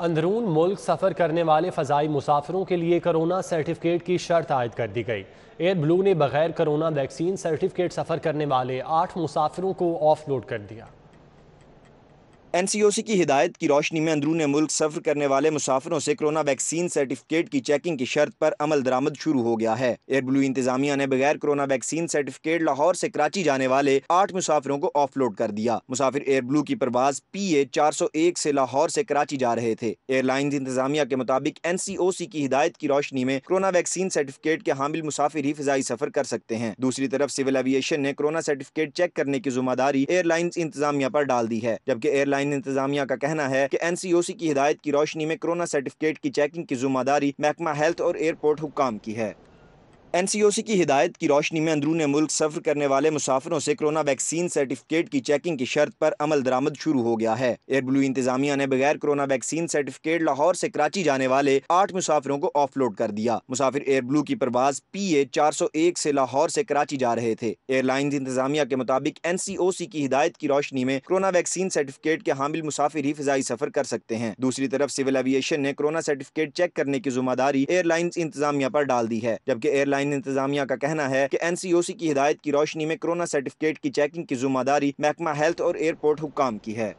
अंदरून मुल्क सफ़र करने वाले फ़जाई मुसाफिरों के लिए कोरोना सर्टिफिकेट की शर्त आयद कर दी गई। एयर ब्लू ने बगैर कोरोना वैक्सीन सर्टिफिकेट सफ़र करने वाले आठ मुसाफिरों को ऑफ़ लोड कर दिया। एन सी ओ सी की हिदायत की रोशनी में अंदरून मुल्क सफ़र करने वाले मुसाफरों से कोरोना वैक्सीन सर्टिफिकेट की चेकिंग की शर्त पर अमल दरामद शुरू हो गया है। एयर ब्लू इंतजामिया ने बगैर कोरोना वैक्सीन सर्टिफिकेट लाहौर से कराची जाने वाले आठ मुसाफिरों को ऑफ़ लोड कर दिया। मुसाफिर एयर ब्लू की प्रवाज पी ए चार सौ एक से लाहौर से कराची जा रहे थे। एयरलाइन इंतजामिया के मुताबिक एन सी ओ सी की हिदायत की रोशनी में कोरोना वैक्सीन सर्टिफिकेट के हामिल मुसाफिर ही फिजाई सफ़र कर सकते हैं। दूसरी तरफ़ सिविल एविएशन ने कोरोना सर्टिफिकेट चेक करने की ज़िम्मेदारी एयरलाइन इंतजामिया पर डाल दी है, जबकि एयरलाइन इंतजामिया का कहना है कि एनसीओसी की हिदायत की रोशनी में कोरोना सर्टिफिकेट की चेकिंग की ज़िम्मेदारी महकमा हेल्थ और एयरपोर्ट हुकाम की है। एन सी ओ सी की हिदायत की रोशनी में अंदरून मुल्क सफ़र करने वाले मुसाफरों से कोरोना वैक्सीन सर्टिफिकेट की चेकिंग की शर्त पर अमल दरामद शुरू हो गया है। एयर ब्लू इंतजामिया ने बगैर कोरोना वैक्सीन सर्टिफिकेट लाहौर से कराची जाने वाले आठ मुसाफिरों को ऑफ़ लोड कर दिया। मुसाफिर एयर ब्लू की प्रवाज पी ए चार सौ एक से लाहौर से कराची जा रहे थे। एयरलाइन इंतजामिया के मुताबिक एन सी ओ सी की हिदायत की रोशनी में कोरोना वैक्सीन सर्टिफिकेट के हामिल मुसाफिर ही फिजाई सफ़र कर सकते हैं। दूसरी तरफ़ सिविल एविएशन ने कोरोना सर्टिफिकेट चेक करने की ज़िम्मेदारी एयरलाइन इंतजामिया पर डाल दी है, जबकि एयरलाइन इंतजामिया का कहना है कि एनसीओसी की हिदायत की रोशनी में कोरोना सर्टिफिकेट की चेकिंग की ज़िम्मेदारी महकमा हेल्थ और एयरपोर्ट हुकाम की है।